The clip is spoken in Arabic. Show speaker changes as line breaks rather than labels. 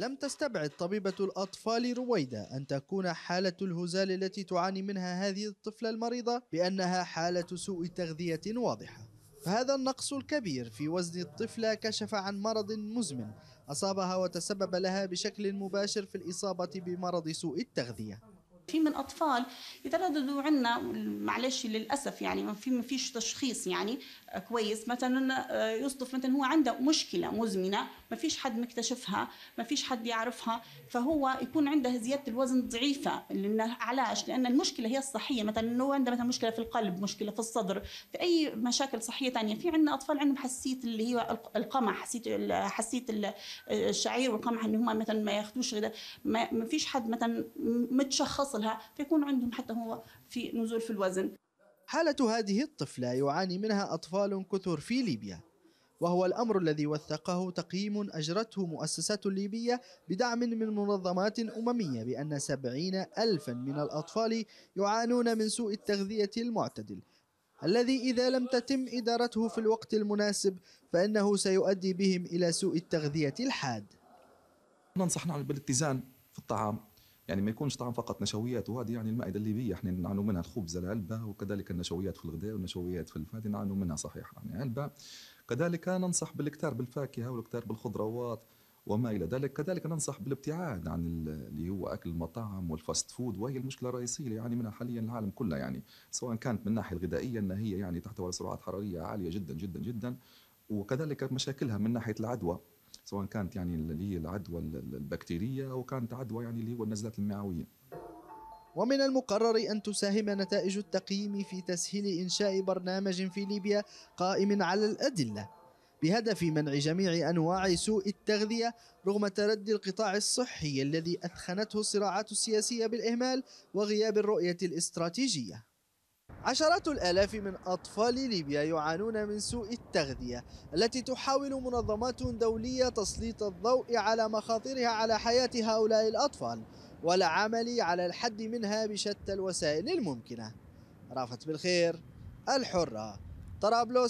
لم تستبعد طبيبة الأطفال رويدة أن تكون حالة الهزال التي تعاني منها هذه الطفلة المريضة بأنها حالة سوء تغذية واضحة. فهذا النقص الكبير في وزن الطفلة كشف عن مرض مزمن أصابها وتسبب لها بشكل مباشر في الإصابة بمرض سوء التغذية.
في من أطفال يترددوا عنا معلش للأسف يعني ما في ما فيش تشخيص يعني كويس. مثلا آه، يصدف مثلا هو عنده مشكلة مزمنة ما فيش حد مكتشفها ما فيش حد يعرفها فهو يكون عنده زيادة الوزن ضعيفة لأنه علاش؟ لأن المشكلة هي الصحية. مثلا إنه عنده مثلا مشكلة في القلب مشكلة في الصدر في أي مشاكل صحية ثانية في عندنا أطفال عندهم حساسية اللي هي القمح حساسيه حساسيه الشعير والقمح إن هم مثلا ما ياخذوش ما فيش حد مثلا متشخص لها فيكون عندهم حتى هو في نزول في الوزن.
حالة هذه الطفلة يعاني منها أطفال كثر في ليبيا وهو الأمر الذي وثقه تقييم أجرته مؤسسات ليبية بدعم من منظمات أممية بأن سبعين ألفا من الأطفال يعانون من سوء التغذية المعتدل. الذي إذا لم تتم إدارته في الوقت المناسب فإنه سيؤدي بهم إلى سوء التغذية الحاد.
ننصح بالاتزان في الطعام. يعني ما يكونش طعام فقط نشويات وهذه يعني المائدة الليبية. إحنا نعانوا منها الخبز العلبة وكذلك النشويات في الغداء والنشويات في هذه نعانوا منها صحيح. يعني علبة كذلك ننصح بالاكثار بالفاكهة والاكثار بالخضروات وما إلى ذلك. كذلك ننصح بالابتعاد عن اللي هو أكل المطاعم وال fast food وهي المشكلة الرئيسية يعني منها حاليا العالم كله. يعني سواء كانت من الناحيه الغذائية إن هي يعني تحتوي على سعرات حرارية عالية جدا جدا جدا وكذلك مشاكلها من ناحية العدوى. سواء كانت يعني اللي هي العدوى البكتيرية أو كانت عدوى يعني اللي هو النزلات المعوية.
ومن المقرر أن تساهم نتائج التقييم في تسهيل إنشاء برنامج في ليبيا قائم على الأدلة بهدف منع جميع أنواع سوء التغذية رغم تردي القطاع الصحي الذي أثخنته الصراعات السياسية بالإهمال وغياب الرؤية الاستراتيجية. عشرات الآلاف من أطفال ليبيا يعانون من سوء التغذية التي تحاول منظمات دولية تسليط الضوء على مخاطرها على حياة هؤلاء الأطفال والعمل على الحد منها بشتى الوسائل الممكنة. رافت بالخير الحرة. طرابلس